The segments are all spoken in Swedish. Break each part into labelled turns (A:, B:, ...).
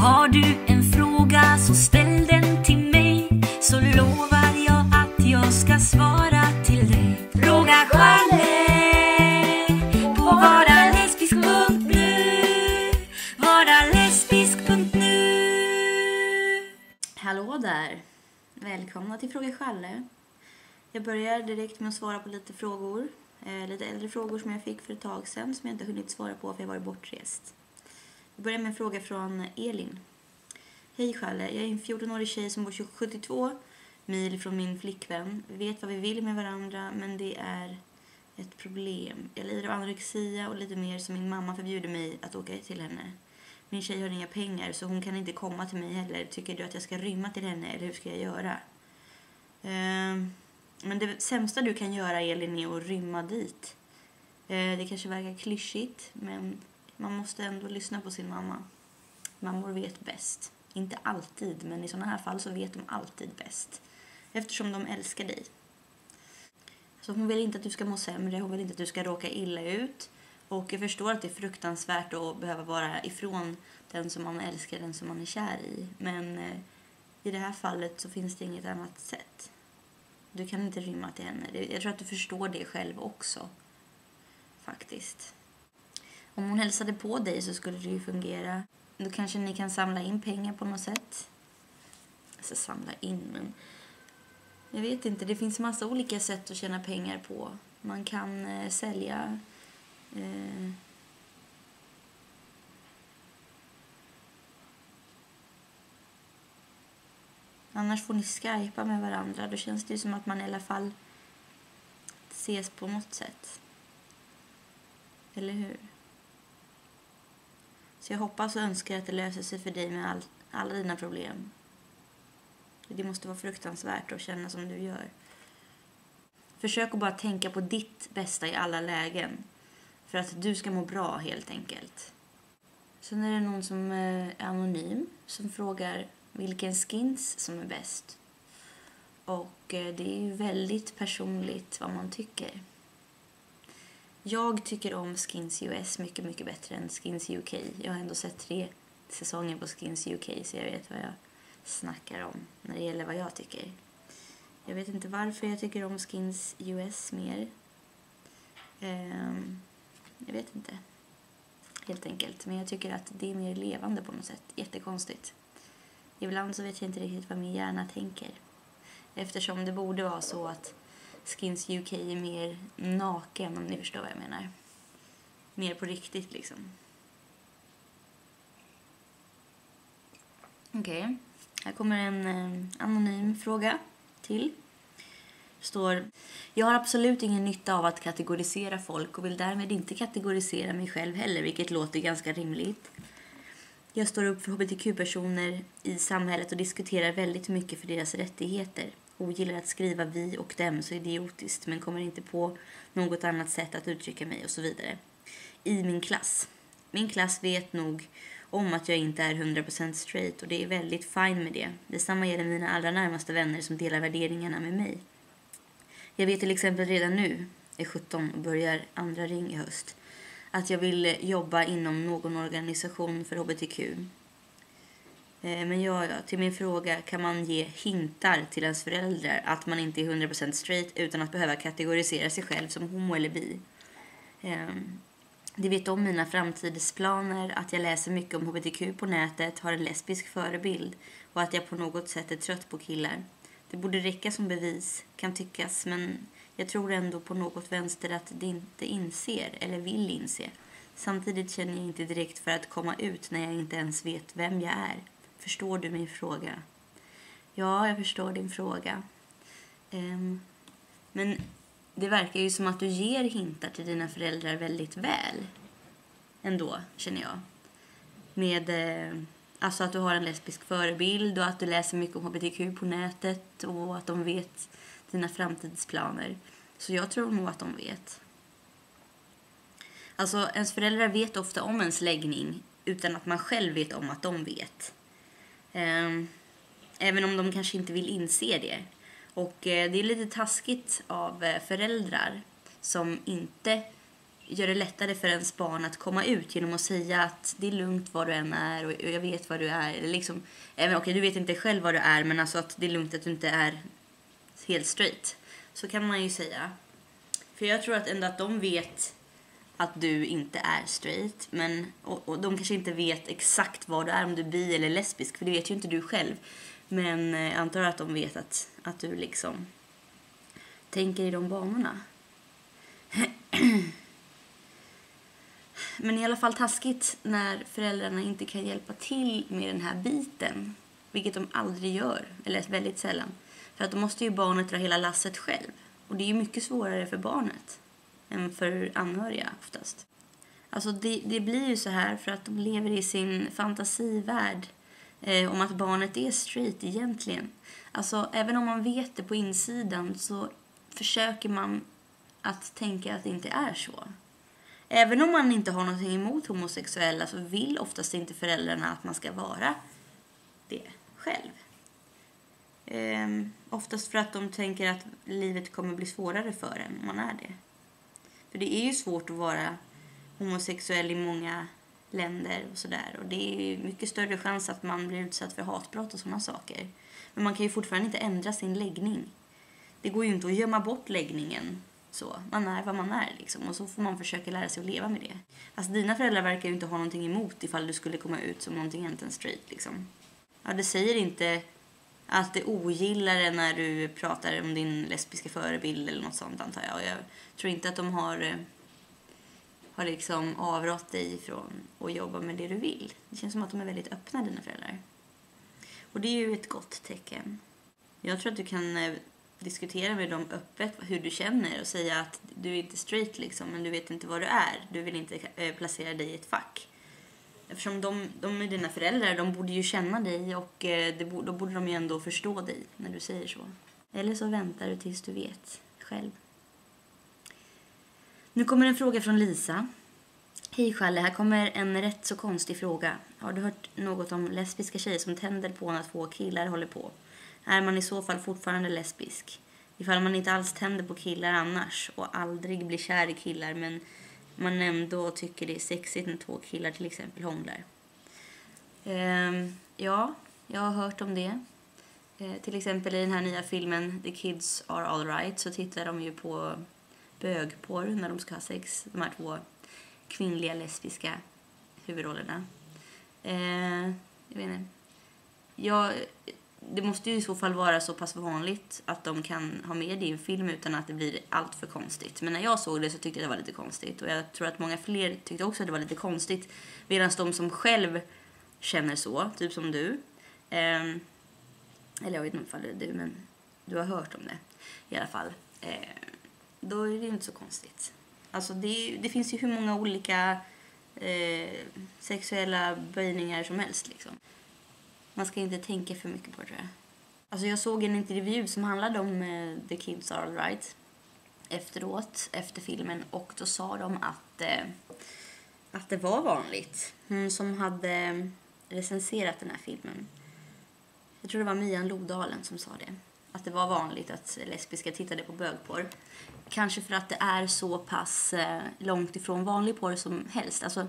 A: Har du en fråga så ställ den till mig så lovar jag att jag ska svara till dig. Fråga Challe på varalesbisk.nu varalesbisk.nu
B: Hallå där! Välkomna till Fråga Challe. Jag börjar direkt med att svara på lite frågor. Eh, lite äldre frågor som jag fick för ett tag sedan som jag inte hunnit svara på för jag varit bortrest. Börjar med en fråga från Elin. Hej Challe, jag är en 14-årig tjej som bor 72 mil från min flickvän. Vi vet vad vi vill med varandra men det är ett problem. Jag lider av anorexia och lite mer så min mamma förbjuder mig att åka till henne. Min tjej har inga pengar så hon kan inte komma till mig heller. Tycker du att jag ska rymma till henne eller hur ska jag göra? Ehm, men det sämsta du kan göra Elin är att rymma dit. Eh, det kanske verkar klyschigt men man måste ändå lyssna på sin mamma. Mammor vet bäst. Inte alltid men i sådana här fall så vet de alltid bäst. Eftersom de älskar dig. Så hon vill inte att du ska må sämre, hon vill inte att du ska råka illa ut. Och jag förstår att det är fruktansvärt att behöva vara ifrån den som man älskar, den som man är kär i. Men eh, i det här fallet så finns det inget annat sätt. Du kan inte rymma till henne. Jag tror att du förstår det själv också. Faktiskt. Om hon hälsade på dig så skulle det ju fungera. Då kanske ni kan samla in pengar på något sätt. Alltså samla in, men... Jag vet inte, det finns massa olika sätt att tjäna pengar på. Man kan eh, sälja eh, Annars får ni skypa med varandra. Då känns det ju som att man i alla fall ses på något sätt. Eller hur? Så jag hoppas och önskar att det löser sig för dig med all, alla dina problem. Det måste vara fruktansvärt att känna som du gör. Försök att bara tänka på ditt bästa i alla lägen. För att du ska må bra helt enkelt. Sen är det någon som är anonym som frågar vilken skins som är bäst. Och eh, det är ju väldigt personligt vad man tycker. Jag tycker om Skins US mycket, mycket bättre än Skins UK. Jag har ändå sett tre säsonger på Skins UK så jag vet vad jag snackar om när det gäller vad jag tycker. Jag vet inte varför jag tycker om Skins US mer. Um, jag vet inte. Helt enkelt. Men jag tycker att det är mer levande på något sätt. Jättekonstigt. Ibland så vet jag inte riktigt vad min hjärna tänker. Eftersom det borde vara så att Skins UK är mer naken om ni förstår vad jag menar. Mer på riktigt liksom. Okej, här kommer en eh, anonym fråga till. Står, jag har absolut ingen nytta av att kategorisera folk och vill därmed inte kategorisera mig själv heller, vilket låter ganska rimligt. Jag står upp för hbtq-personer i samhället och diskuterar väldigt mycket för deras rättigheter. Ogillar att skriva vi och dem så idiotiskt men kommer inte på något annat sätt att uttrycka mig och så vidare. I min klass. Min klass vet nog om att jag inte är 100% straight och det är väldigt fine med det. Detsamma gäller mina allra närmaste vänner som delar värderingarna med mig. Jag vet till exempel redan nu, är 17 och börjar andra ring i höst, att jag vill jobba inom någon organisation för hbtq. Eh, men ja, ja, till min fråga kan man ge hintar till ens föräldrar att man inte är 100% straight utan att behöva kategorisera sig själv som homo eller bi. Ehm, de vet om mina framtidsplaner, att jag läser mycket om hbtq på nätet, har en lesbisk förebild och att jag på något sätt är trött på killar. Det borde räcka som bevis, kan tyckas, men jag tror ändå på något vänster att de inte inser, eller vill inse. Samtidigt känner jag inte direkt för att komma ut när jag inte ens vet vem jag är. Förstår du min fråga? Ja, jag förstår din fråga. Um, men det verkar ju som att du ger hintar till dina föräldrar väldigt väl. Ändå, känner jag. Med eh, alltså att du har en lesbisk förebild och att du läser mycket om hbtq på nätet och att de vet dina framtidsplaner. Så jag tror nog att de vet. Alltså, ens föräldrar vet ofta om ens läggning utan att man själv vet om att de vet. Ehm, även om de kanske inte vill inse det. Och eh, det är lite taskigt av eh, föräldrar som inte gör det lättare för ens barn att komma ut genom att säga att det är lugnt vad du än är och jag vet vad du är. Liksom, även okej, du vet inte själv vad du är men alltså att det är lugnt att du inte är helt straight. Så kan man ju säga. För jag tror att ändå att de vet att du inte är straight. Men, och, och de kanske inte vet exakt vad du är, om du är bi eller lesbisk. För det vet ju inte du själv. Men eh, jag antar att de vet att, att du liksom tänker i de banorna. Men i alla fall taskigt när föräldrarna inte kan hjälpa till med den här biten. Vilket de aldrig gör, eller väldigt sällan. För att då måste ju barnet dra hela lasset själv. Och det är ju mycket svårare för barnet än för anhöriga oftast. Alltså det, det blir ju så här för att de lever i sin fantasivärld eh, om att barnet är straight egentligen. Alltså även om man vet det på insidan så försöker man att tänka att det inte är så. Även om man inte har någonting emot homosexuella så vill oftast inte föräldrarna att man ska vara det själv. Ehm, oftast för att de tänker att livet kommer bli svårare för en om man är det. För det är ju svårt att vara homosexuell i många länder och sådär. Och det är mycket större chans att man blir utsatt för hatbrott och sådana saker. Men man kan ju fortfarande inte ändra sin läggning. Det går ju inte att gömma bort läggningen så. Man är vad man är liksom. Och så får man försöka lära sig att leva med det. Alltså dina föräldrar verkar ju inte ha någonting emot ifall du skulle komma ut som någonting egentligen straight liksom. Ja, det säger inte att ogillar det när du pratar om din lesbiska förebild eller något sånt antar jag. Och jag tror inte att de har, eh, har liksom avrått dig från att jobba med det du vill. Det känns som att de är väldigt öppna, dina föräldrar. Och det är ju ett gott tecken. Jag tror att du kan eh, diskutera med dem öppet hur du känner och säga att du är inte straight liksom, men du vet inte vad du är. Du vill inte eh, placera dig i ett fack. Eftersom de, de är dina föräldrar, de borde ju känna dig och eh, bo, då borde de ju ändå förstå dig när du säger så. Eller så väntar du tills du vet själv. Nu kommer en fråga från Lisa. Hej Challe, här kommer en rätt så konstig fråga. Har du hört något om lesbiska tjejer som tänder på när två killar håller på? Är man i så fall fortfarande lesbisk? Ifall man inte alls tänder på killar annars och aldrig blir kär i killar men man ändå tycker det är sexigt när två killar till exempel hånglar. Ehm, ja, jag har hört om det. Ehm, till exempel i den här nya filmen The Kids Are Alright så tittar de ju på bögporr när de ska ha sex. De här två kvinnliga lesbiska huvudrollerna. Ehm, jag vet inte. Jag, det måste ju i så fall vara så pass vanligt att de kan ha med det i en film utan att det blir allt för konstigt. Men när jag såg det så tyckte jag det var lite konstigt och jag tror att många fler tyckte också att det var lite konstigt. Medan de som själv känner så, typ som du, eh, eller jag vet inte om det är du, men du har hört om det i alla fall, eh, då är det ju inte så konstigt. Alltså det, det finns ju hur många olika eh, sexuella böjningar som helst liksom. Man ska inte tänka för mycket på det jag. Alltså jag såg en intervju som handlade om eh, The Kids Are Alright efteråt, efter filmen och då sa de att, eh, att det var vanligt. Hon som hade recenserat den här filmen, jag tror det var Mian Lodalen som sa det, att det var vanligt att lesbiska tittade på bögporr. Kanske för att det är så pass eh, långt ifrån vanlig porr som helst. Alltså,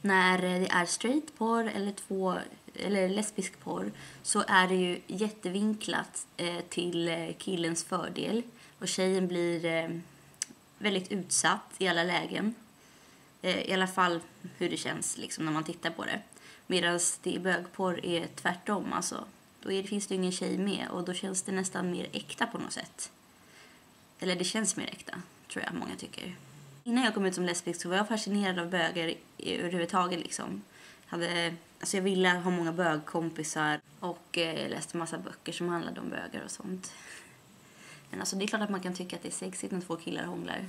B: när det är straight porr eller två eller lesbisk porr så är det ju jättevinklat eh, till eh, killens fördel och tjejen blir eh, väldigt utsatt i alla lägen. Eh, I alla fall hur det känns liksom när man tittar på det. Medan det i bögporr är tvärtom. Alltså, då är, finns det ingen tjej med och då känns det nästan mer äkta på något sätt. Eller det känns mer äkta, tror jag många tycker. Innan jag kom ut som lesbisk så var jag fascinerad av böger överhuvudtaget. Liksom. Hade Alltså jag ville ha många bögkompisar och eh, läste massa böcker som handlade om böger och sånt. Men alltså det är klart att man kan tycka att det är sexigt när två killar hånglar.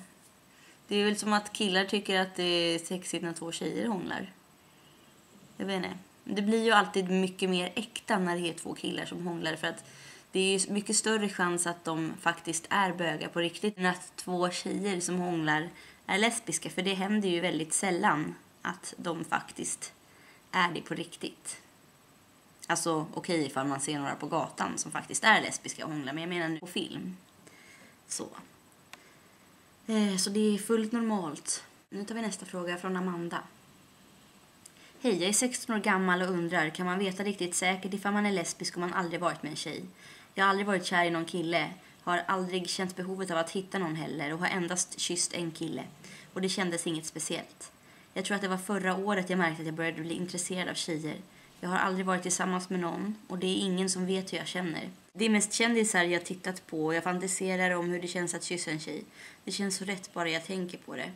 B: Det är väl som att killar tycker att det är sexigt när två tjejer hånglar. Jag vet inte. Det blir ju alltid mycket mer äkta när det är två killar som hånglar för att det är mycket större chans att de faktiskt är bögar på riktigt än att två tjejer som hånglar är lesbiska för det händer ju väldigt sällan att de faktiskt är det på riktigt? Alltså okej okay, ifall man ser några på gatan som faktiskt är lesbiska och hånglar, men jag menar nu på film. Så. Eh, Så det är fullt normalt. Nu tar vi nästa fråga från Amanda. Hej, jag är 16 år gammal och undrar, kan man veta riktigt säkert ifall man är lesbisk om man aldrig varit med en tjej? Jag har aldrig varit kär i någon kille, har aldrig känt behovet av att hitta någon heller och har endast kysst en kille. Och det kändes inget speciellt. Jag tror att det var förra året jag märkte att jag började bli intresserad av tjejer. Jag har aldrig varit tillsammans med någon och det är ingen som vet hur jag känner. Det är mest kändisar jag tittat på och jag fantiserar om hur det känns att kyssa en tjej. Det känns så rätt bara jag tänker på det.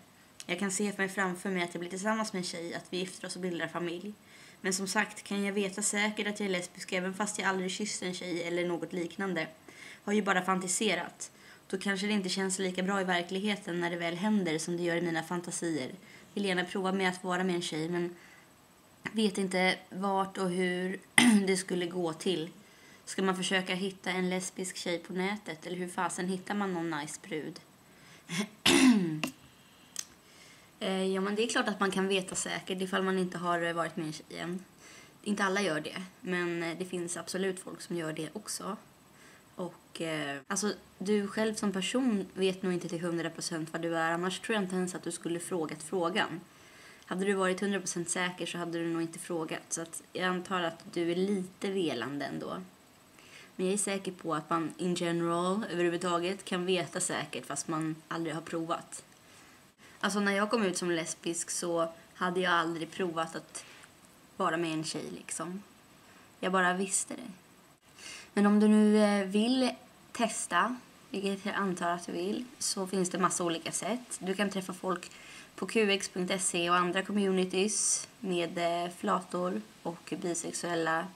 B: Jag kan se mig framför mig att jag blir tillsammans med en tjej, att vi gifter oss och bildar familj. Men som sagt, kan jag veta säkert att jag är lesbisk även fast jag aldrig kysst en tjej eller något liknande? Har ju bara fantiserat. Då kanske det inte känns lika bra i verkligheten när det väl händer som det gör i mina fantasier. Vill gärna prova med att vara med en tjej men vet inte vart och hur det skulle gå till. Ska man försöka hitta en lesbisk tjej på nätet eller hur fasen hittar man någon nice brud? Eh, Ja, men det är klart att man kan veta säkert ifall man inte har eh, varit med en tjej än. Inte alla gör det, men eh, det finns absolut folk som gör det också. Och eh, alltså, du själv som person vet nog inte till 100% vad du är, annars tror jag inte ens att du skulle frågat frågan. Hade du varit 100% säker så hade du nog inte frågat, så att jag antar att du är lite velande ändå. Men jag är säker på att man in general överhuvudtaget kan veta säkert fast man aldrig har provat. Alltså när jag kom ut som lesbisk så hade jag aldrig provat att vara med en tjej liksom. Jag bara visste det. Men om du nu eh, vill testa, vilket jag antar att du vill, så finns det massa olika sätt. Du kan träffa folk på qx.se och andra communities med eh, flator och bisexuella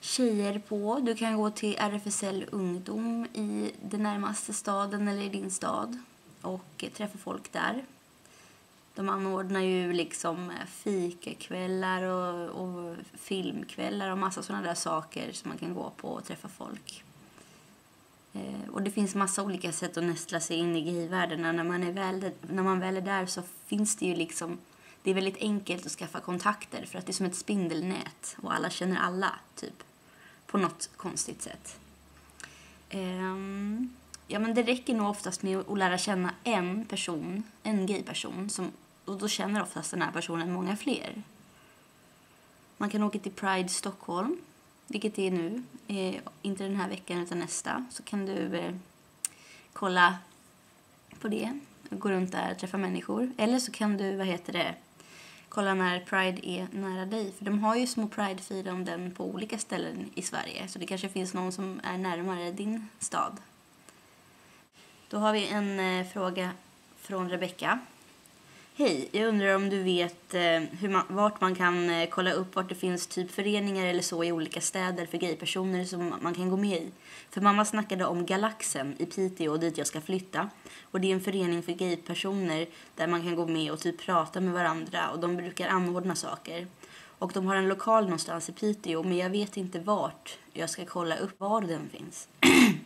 B: tjejer på. Du kan gå till RFSL Ungdom i den närmaste staden eller i din stad och träffa folk där. De anordnar ju liksom eh, fikakvällar och, och filmkvällar och massa sådana där saker som man kan gå på och träffa folk. Eh, och det finns massa olika sätt att nästla sig in i gayvärlden. När man, är väl, när man väl är där så finns det ju liksom... Det är väldigt enkelt att skaffa kontakter för att det är som ett spindelnät och alla känner alla, typ. På något konstigt sätt. Um, ja, men det räcker nog oftast med att lära känna en person, en gayperson, som, och då känner oftast den här personen många fler. Man kan åka till Pride Stockholm, vilket är nu, eh, inte den här veckan utan nästa, så kan du eh, kolla på det, gå runt där och träffa människor. Eller så kan du, vad heter det, kolla när Pride är nära dig. För de har ju små Pride-firanden på olika ställen i Sverige, så det kanske finns någon som är närmare din stad. Då har vi en eh, fråga från Rebecka. Hej, jag undrar om du vet eh, hur man, vart man kan eh, kolla upp vart det finns typ föreningar eller så i olika städer för gaypersoner som man kan gå med i. För mamma snackade om Galaxen i Piteå dit jag ska flytta. Och det är en förening för gaypersoner där man kan gå med och typ prata med varandra och de brukar anordna saker. Och de har en lokal någonstans i Piteå men jag vet inte vart jag ska kolla upp var den finns.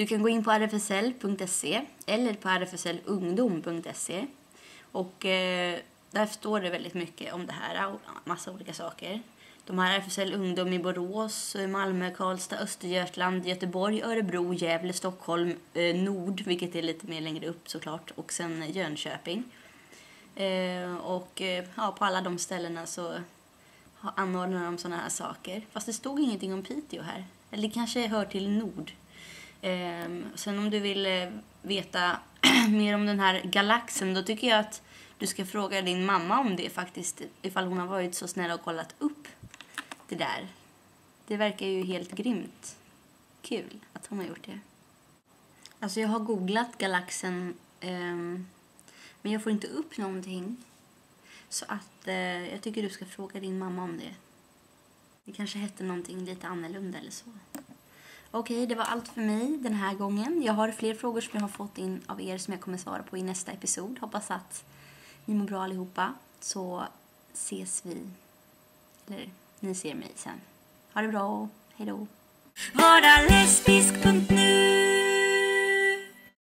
B: Du kan gå in på rfsl.se eller på rfslungdom.se och eh, där står det väldigt mycket om det här och massa olika saker. De har RFSL Ungdom i Borås, Malmö, Karlstad, Östergötland, Göteborg, Örebro, Gävle, Stockholm, eh, Nord, vilket är lite mer längre upp såklart, och sen Jönköping. Eh, och eh, ja, på alla de ställena så anordnar de sådana här saker. Fast det stod ingenting om Piteå här. Eller det kanske hör till Nord. Ehm, sen om du vill eh, veta mer om den här galaxen då tycker jag att du ska fråga din mamma om det faktiskt, ifall hon har varit så snäll och kollat upp det där. Det verkar ju helt grymt kul att hon har gjort det. Alltså jag har googlat galaxen ehm, men jag får inte upp någonting. Så att eh, jag tycker du ska fråga din mamma om det. Det kanske hette någonting lite annorlunda eller så. Okej, det var allt för mig den här gången. Jag har fler frågor som jag har fått in av er som jag kommer svara på i nästa episod. Hoppas att ni mår bra allihopa. Så ses vi. Eller ni ser mig sen. Ha det bra. Hej då.
A: Vara lesbisk.nu